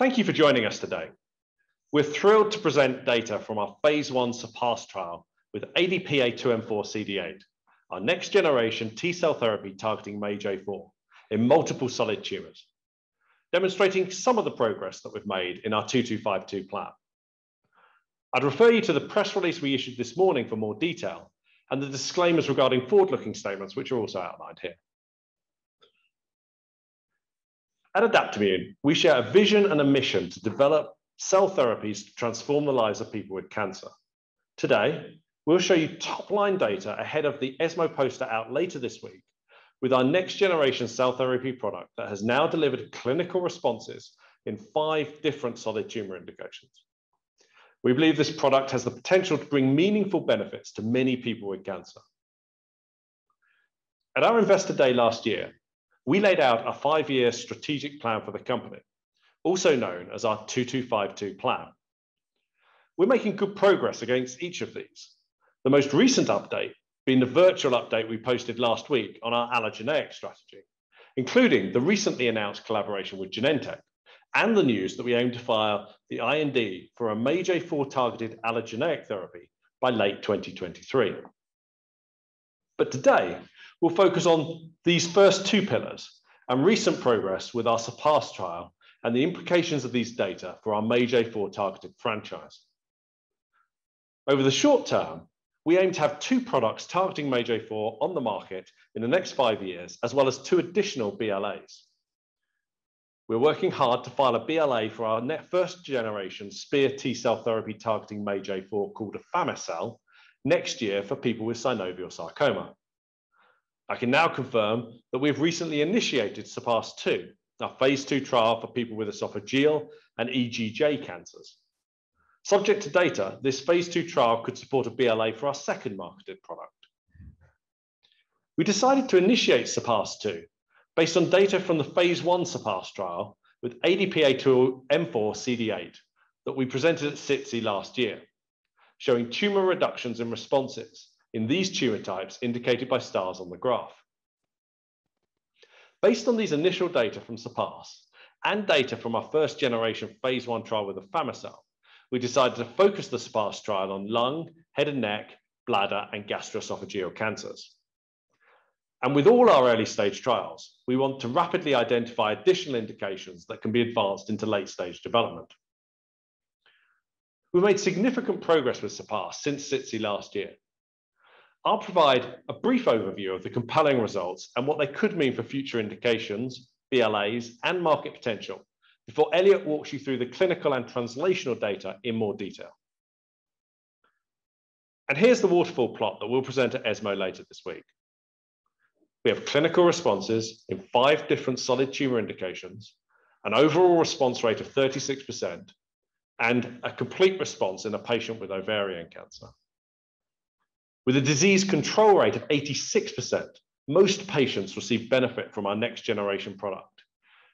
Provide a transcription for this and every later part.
Thank you for joining us today. We're thrilled to present data from our phase I SURPASS trial with ADP-A2M4CD8, our next generation T-cell therapy targeting MAGE-A4 in multiple solid tumors, demonstrating some of the progress that we've made in our 2252 plan. I'd refer you to the press release we issued this morning for more detail and the disclaimers regarding forward-looking statements, which are also outlined here. At Adaptimmune, we share a vision and a mission to develop cell therapies to transform the lives of people with cancer. Today, we'll show you top-line data ahead of the ESMO poster out later this week with our next generation cell therapy product that has now delivered clinical responses in five different solid tumor indications. We believe this product has the potential to bring meaningful benefits to many people with cancer. At our Investor Day last year, we laid out a five-year strategic plan for the company, also known as our 2252 plan. We're making good progress against each of these. The most recent update being the virtual update we posted last week on our allogeneic strategy, including the recently announced collaboration with Genentech and the news that we aim to file the IND for a MAGE-A4 targeted allogeneic therapy by late 2023. But Today, we'll focus on these first two pillars and recent progress with our SURPASS trial and the implications of these data for our MAGE-A4 targeted franchise. Over the short term, we aim to have two products targeting MAGE-A4 on the market in the next five years, as well as two additional BLAs. We're working hard to file a BLA for our first generation SPEAR T-cell therapy targeting MAGE-A4 called afami-cel next year for people with synovial sarcoma. I can now confirm that we've recently initiated SURPASS-2, our phase II trial for people with esophageal and EGJ cancers. Subject to data, this phase II trial could support a BLA for our second marketed product. We decided to initiate SURPASS-2 based on data from the phase I SURPASS trial with ADP-A2M4CD8 that we presented at SITC last year, showing tumor reductions in responses in these tumor types indicated by stars on the graph. Based on these initial data from SURPASS and data from our first generation phase one trial with afami-cel, we decided to focus the SURPASS trial on lung, head and neck, bladder, and gastroesophageal cancers. And with all our early-stage trials, we want to rapidly identify additional indications that can be advanced into late-stage development. We've made significant progress with SURPASS since SITC last year. I'll provide a brief overview of the compelling results and what they could mean for future indications, BLAs, and market potential before Elliot walks you through the clinical and translational data in more detail. And here's the waterfall plot that we'll present at ESMO later this week. We have clinical responses in five different solid tumor indications, an overall response rate of 36%, and a complete response in a patient with ovarian cancer. With a disease control rate of 86%, most patients receive benefit from our next generation product,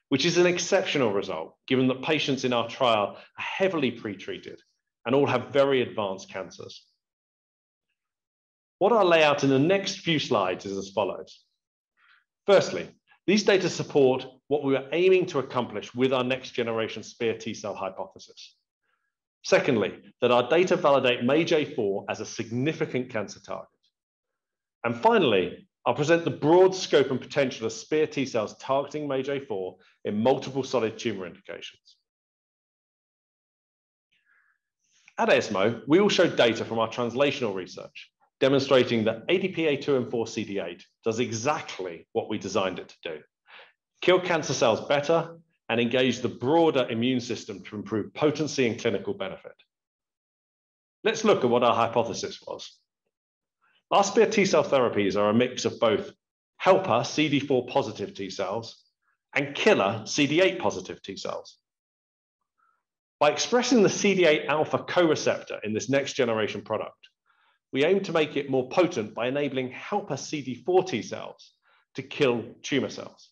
which is an exceptional result given that patients in our trial are heavily pretreated and all have very advanced cancers. What I'll lay out in the next few slides is as follows. Firstly, these data support what we were aiming to accomplish with our next generation SPEAR T-cell hypothesis. Secondly, that our data validate MAGE-A4 as a significant cancer target. And finally, I'll present the broad scope and potential of SPEAR T-cells targeting MAGE-A4 in multiple solid tumor indications. At ESMO, we will show data from our translational research demonstrating that ADP-A2M4CD8 does exactly what we designed it to do, kill cancer cells better and engage the broader immune system to improve potency and clinical benefit. Let's look at what our hypothesis was. Our SPEAR T-cell therapies are a mix of both helper CD4 positive T-cells and killer CD8 positive T-cells. By expressing the CD8 alpha co-receptor in this next generation product, we aim to make it more potent by enabling helper CD4 T-cells to kill tumor cells.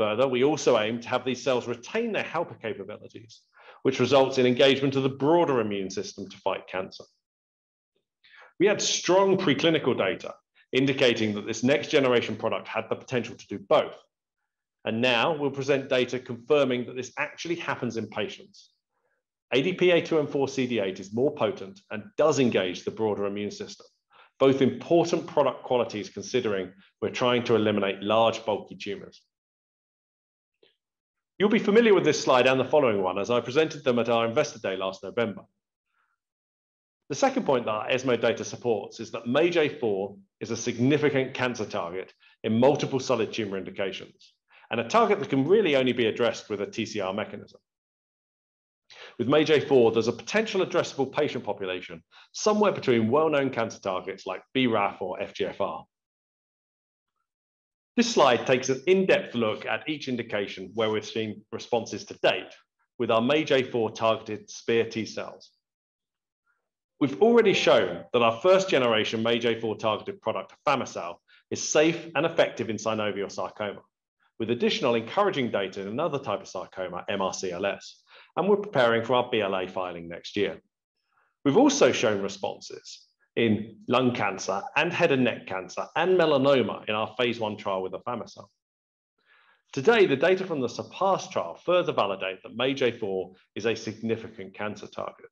Further, we also aim to have these cells retain their helper capabilities, which results in engagement of the broader immune system to fight cancer. We had strong preclinical data indicating that this next generation product had the potential to do both, And now we'll present data confirming that this actually happens in patients. ADP-A2M4CD8 is more potent and does engage the broader immune system, both important product qualities considering we're trying to eliminate large, bulky tumors. You'll be familiar with this slide and the following one as I presented them at our Investor Day last November. The second point that ESMO data supports is that MAGE-A4 is a significant cancer target in multiple solid tumor indications, and a target that can really only be addressed with a TCR mechanism. With MAGE-A4, there's a potential addressable patient population somewhere between well-known cancer targets like BRAF or FGFR. This slide takes an in-depth look at each indication where we've seen responses to date with our MAGE-A4 targeted SPEAR T-cells. We've already shown that our first generation MAGE-A4 targeted product, afami-cel, is safe and effective in synovial sarcoma, with additional encouraging data in another type of sarcoma, MRCLS, and we're preparing for our BLA filing next year. We've also shown responses in lung cancer and head and neck cancer and melanoma in our phase one trial with afami-cel. Today, the data from the SURPASS trial further validate that MAGE-A4 is a significant cancer target.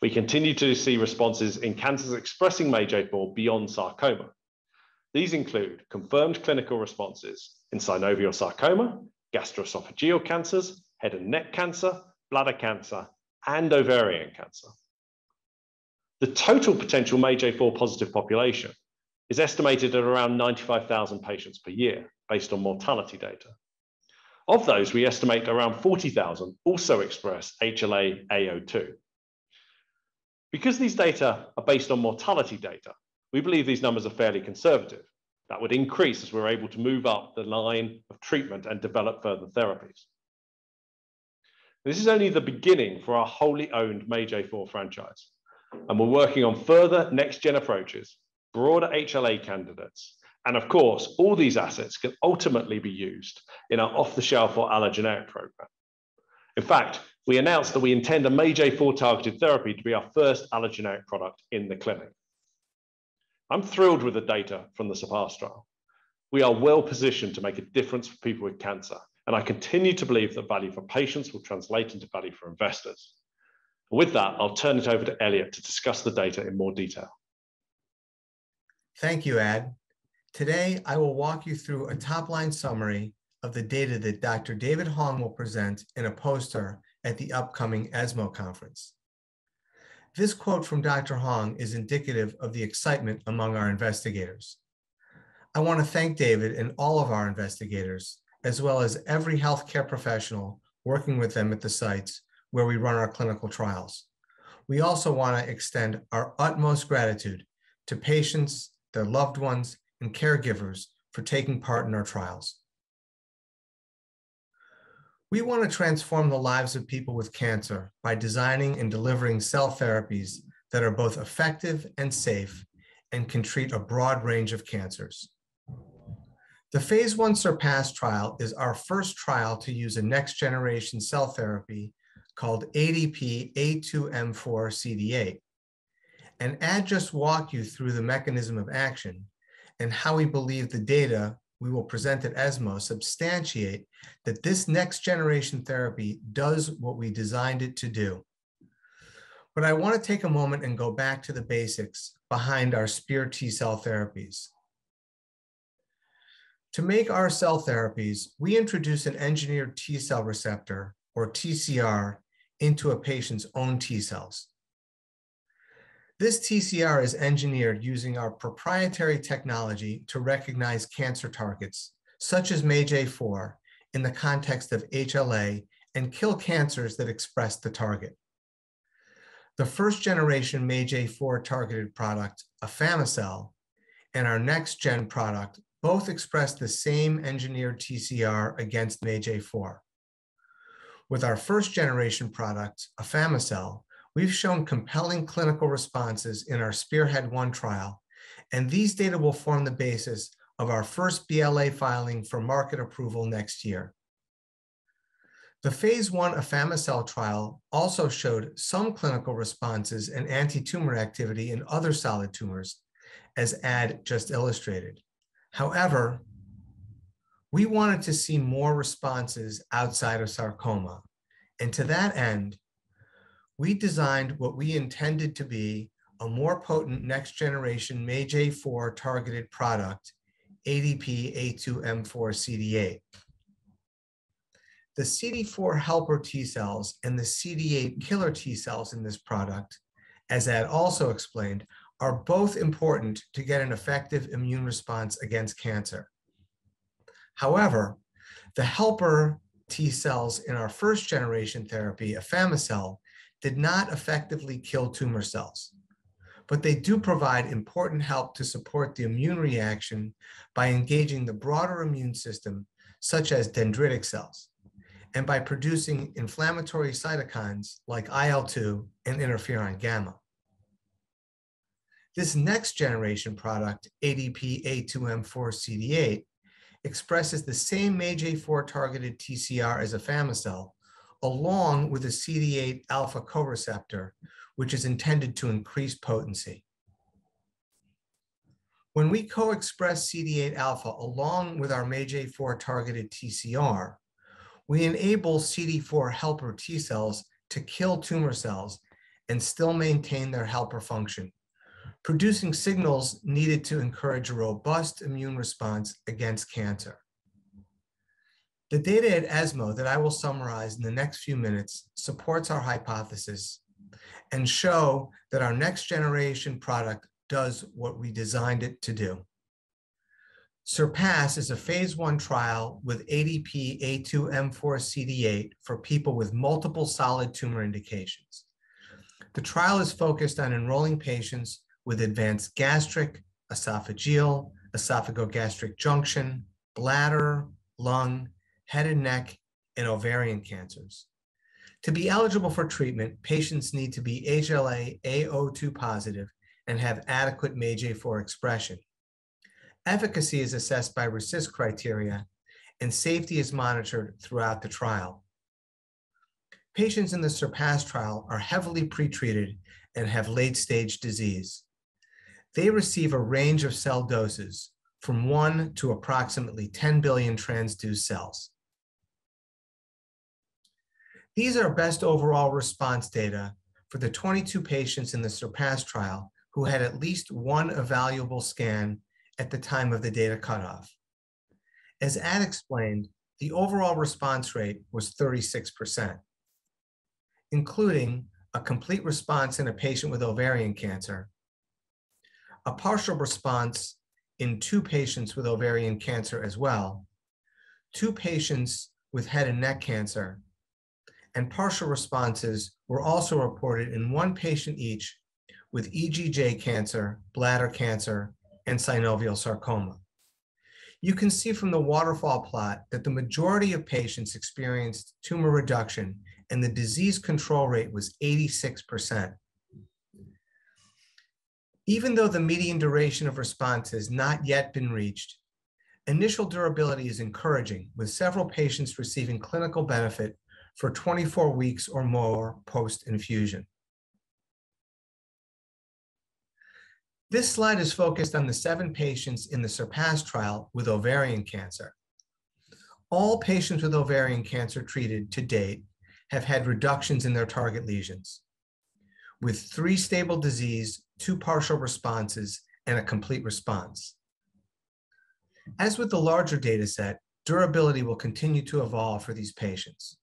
We continue to see responses in cancers expressing MAGE-A4 beyond sarcoma. These include confirmed clinical responses in synovial sarcoma, gastroesophageal cancers, head and neck cancer, bladder cancer, and ovarian cancer. The total potential MAGE-A4 positive population is estimated at around 95,000 patients per year based on mortality data. Of those, we estimate around 40,000 also express HLA A02. Because these data are based on mortality data, we believe these numbers are fairly conservative. That would increase as we're able to move up the line of treatment and develop further therapies. This is only the beginning for our wholly owned MAGE-A4 franchise, and we're working on further next-gen approaches, broader HLA candidates, and of course, all these assets can ultimately be used in our off-the-shelf or allogeneic program. In fact, we announced that we intend a MAGE-A4 targeted therapy to be our first allogeneic product in the clinic. I'm thrilled with the data from the SURPASS trial. We are well-positioned to make a difference for people with cancer, and I continue to believe that value for patients will translate into value for investors. With that, I'll turn it over to Elliot to discuss the data in more detail. Thank you, Ad. Today, I will walk you through a top-line summary of the data that Dr. David Hong will present in a poster at the upcoming ESMO conference. This quote from Dr. Hong is indicative of the excitement among our investigators. I want to thank David and all of our investigators, as well as every healthcare professional working with them at the sites where we run our clinical trials. We also want to extend our utmost gratitude to patients, their loved ones, and caregivers for taking part in our trials. We want to transform the lives of people with cancer by designing and delivering cell therapies that are both effective and safe and can treat a broad range of cancers. The phase one SURPASS trial is our first trial to use a next-generation cell therapy called ADP-A2M4CD8. And Ad just walked you through the mechanism of action and how we believe the data we will present at ESMO substantiate that this next-generation therapy does what we designed it to do. But I want to take a moment and go back to the basics behind our SPEAR T-cell therapies. To make our cell therapies, we introduce an engineered T-cell receptor, or TCR, into a patient's own T-cells. This TCR is engineered using our proprietary technology to recognize cancer targets, such as MAGE-A4, in the context of HLA and kill cancers that express the target. The first-generation MAGE-A4 targeted product, afami-cel, and our next-gen product both express the same engineered TCR against MAGE-A4. With our first-generation product, afami-cel, we've shown compelling clinical responses in our SPEARHEAD-1 trial, and these data will form the basis of our first BLA filing for market approval next year. The phase I afami-cel trial also showed some clinical responses and anti-tumor activity in other solid tumors, as Ad just illustrated. However, We wanted to see more responses outside of sarcoma. And to that end, we designed what we intended to be a more potent next generation MAGE-A4 targeted product, ADP A2M4CD8. The CD4 helper T cells and the CD8 killer T cells in this product, as Ad also explained, are both important to get an effective immune response against cancer. However, the helper T cells in our first generation therapy, afami-cel, did not effectively kill tumor cells, but they do provide important help to support the immune reaction by engaging the broader immune system, such as dendritic cells, and by producing inflammatory cytokines like IL-2 and interferon gamma. This next generation product, ADP A2M4CD8, expresses the same MAGE-A4 targeted TCR as afami-cel, along with a CD8 alpha co-receptor, which is intended to increase potency. When we co-express CD8 alpha along with our MAGE-A4 targeted TCR, we enable CD4 helper T cells to kill tumor cells and still maintain their helper function, producing signals needed to encourage a robust immune response against cancer. The data at ESMO that I will summarize in the next few minutes supports our hypothesis and show that our next generation product does what we designed it to do. SURPASS is a phase one trial with ADP A2M4CD8 for people with multiple solid tumor indications. The trial is focused on enrolling patients with advanced gastric, esophageal, esophagogastric junction, bladder, lung, head and neck, and ovarian cancers. To be eligible for treatment, patients need to be HLA A02 positive and have adequate MAGE-A4 expression. Efficacy is assessed by RECIST criteria, and safety is monitored throughout the trial. Patients in the SURPASS trial are heavily pretreated and have late-stage disease. They receive a range of cell doses from 1 to approximately 10 billion transduced cells. These are best overall response data for the 22 patients in the SURPASS trial who had at least one evaluable scan at the time of the data cutoff. As Ad explained, the overall response rate was 36%, including a complete response in a patient with ovarian cancer, a partial response in two patients with ovarian cancer as well, two patients with head and neck cancer, and partial responses were also reported in one patient each with EGJ cancer, bladder cancer, and synovial sarcoma. You can see from the waterfall plot that the majority of patients experienced tumor reduction and the disease control rate was 86%. Even though the median duration of response has not yet been reached, initial durability is encouraging, with several patients receiving clinical benefit for 24 weeks or more post-infusion. This slide is focused on the seven patients in the SURPASS trial with ovarian cancer. All patients with ovarian cancer treated to date have had reductions in their target lesions, with three stable disease, two partial responses, and a complete response. As with the larger data set, durability will continue to evolve for these patients.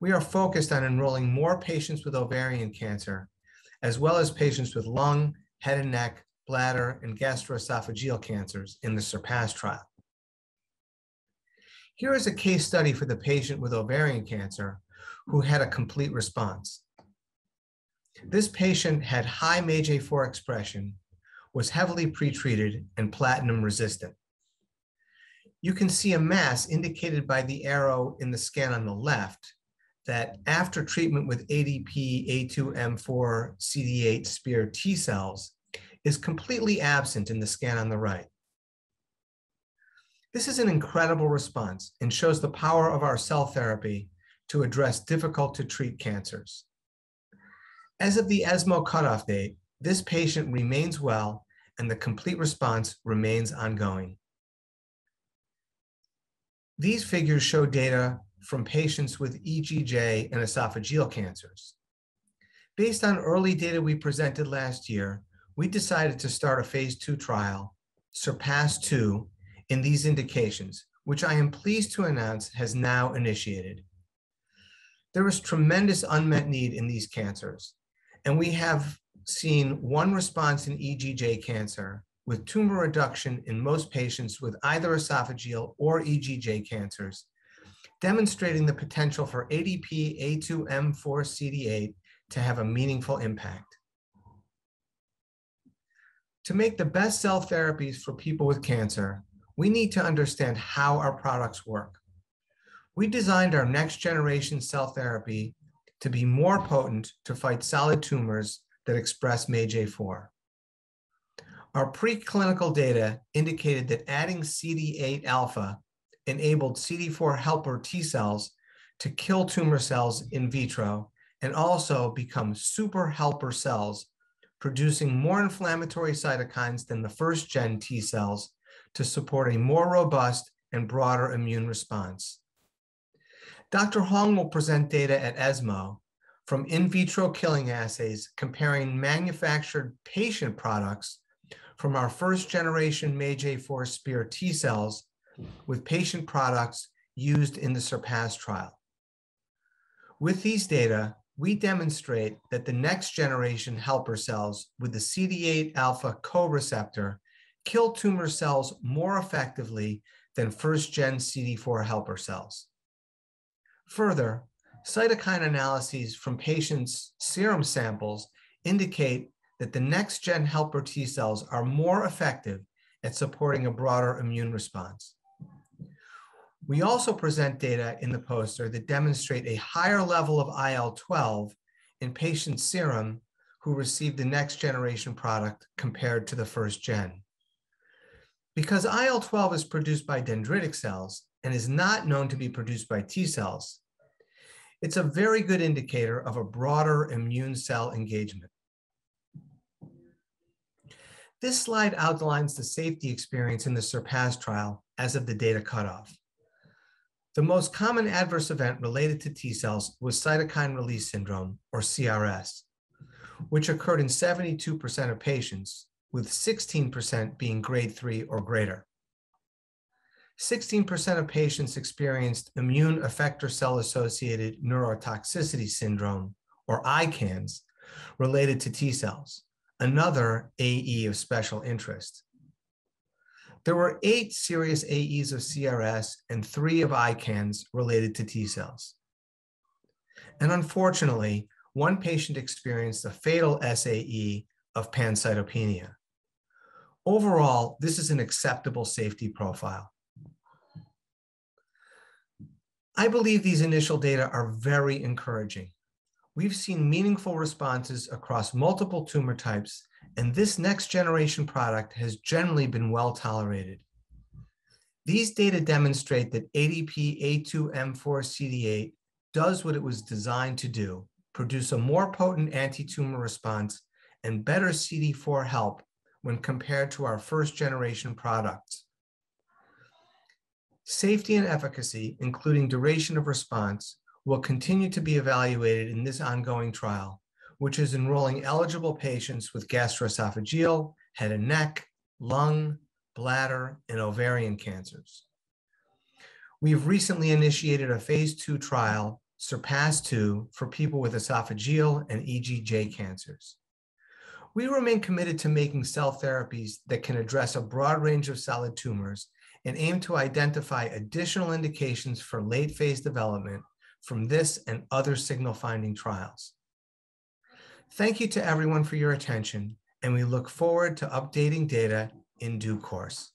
We are focused on enrolling more patients with ovarian cancer, as well as patients with lung, head and neck, bladder, and gastroesophageal cancers in the SURPASS trial. Here is a case study for the patient with ovarian cancer who had a complete response. This patient had high MAGE-A4 expression, was heavily pretreated, and platinum resistant. You can see a mass indicated by the arrow in the scan on the left that after treatment with ADP A2M4 CD8 SPEAR T cells is completely absent in the scan on the right. This is an incredible response and shows the power of our cell therapy to address difficult to treat cancers. As of the ESMO cutoff date, this patient remains well and the complete response remains ongoing. These figures show data from patients with EGJ and esophageal cancers. Based on early data we presented last year, we decided to start a phase two trial, SURPASS-2, in these indications, which I am pleased to announce has now initiated. There is tremendous unmet need in these cancers, and we have seen one response in EGJ cancer with tumor reduction in most patients with either esophageal or EGJ cancers, demonstrating the potential for ADP A2M4CD8 to have a meaningful impact. To make the best cell therapies for people with cancer, we need to understand how our products work. We designed our next generation cell therapy to be more potent to fight solid tumors that express MAGE-A4. Our preclinical data indicated that adding CD8 alpha enabled CD4 helper T cells to kill tumor cells in vitro and also become super helper cells, producing more inflammatory cytokines than the first gen T cells to support a more robust and broader immune response. Dr. Hong will present data at ESMO from in vitro killing assays comparing manufactured patient products from our first generation MAGE-A4 SPEAR T cells with patient products used in the SURPASS trial. With these data, we demonstrate that the next generation helper cells with the CD8 alpha co-receptor kill tumor cells more effectively than first gen CD4 helper cells. Further, cytokine analyses from patients' serum samples indicate that the next gen helper T cells are more effective at supporting a broader immune response. We also present data in the poster that demonstrate a higher level of IL-12 in patients' serum who received the next generation product compared to the first gen. Because IL-12 is produced by dendritic cells and is not known to be produced by T cells, it's a very good indicator of a broader immune cell engagement. This slide outlines the safety experience in the SURPASS trial as of the data cutoff. The most common adverse event related to T cells was cytokine release syndrome, or CRS, which occurred in 72% of patients, with 16% being grade 3 or greater. 16% of patients experienced immune effector cell associated neurotoxicity syndrome, or ICANS, related to T cells, another AE of special interest. There were eight serious AEs of CRS and three of ICANS related to T cells. And unfortunately, one patient experienced a fatal SAE of pancytopenia. Overall, this is an acceptable safety profile. I believe these initial data are very encouraging. We've seen meaningful responses across multiple tumor types, and this next generation product has generally been well tolerated. These data demonstrate that ADP A2M4CD8 does what it was designed to do, produce a more potent anti-tumor response and better CD4 help when compared to our first generation products. Safety and efficacy, including duration of response, will continue to be evaluated in this ongoing trial, which is enrolling eligible patients with gastroesophageal, head and neck, lung, bladder, and ovarian cancers. We've recently initiated a phase two trial, SURPASS-2, for people with esophageal and EGJ cancers. We remain committed to making cell therapies that can address a broad range of solid tumors and aim to identify additional indications for late phase development from this and other signal finding trials. Thank you to everyone for your attention, and we look forward to updating data in due course.